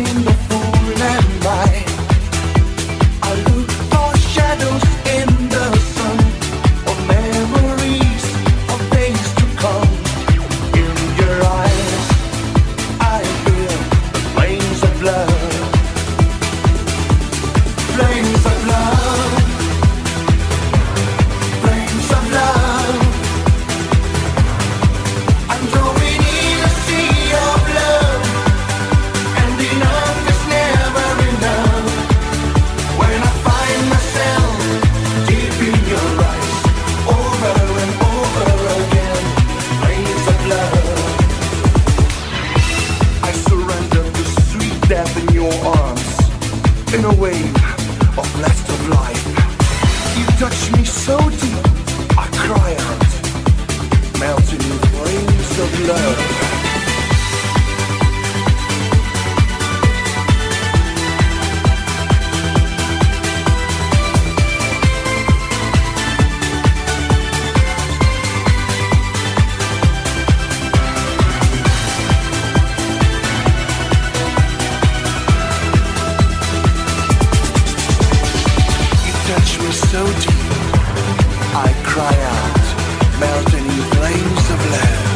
in the in a wave of lust of life. You touch me so deep, I cry out. so deep, I cry out, melt in flames of lead.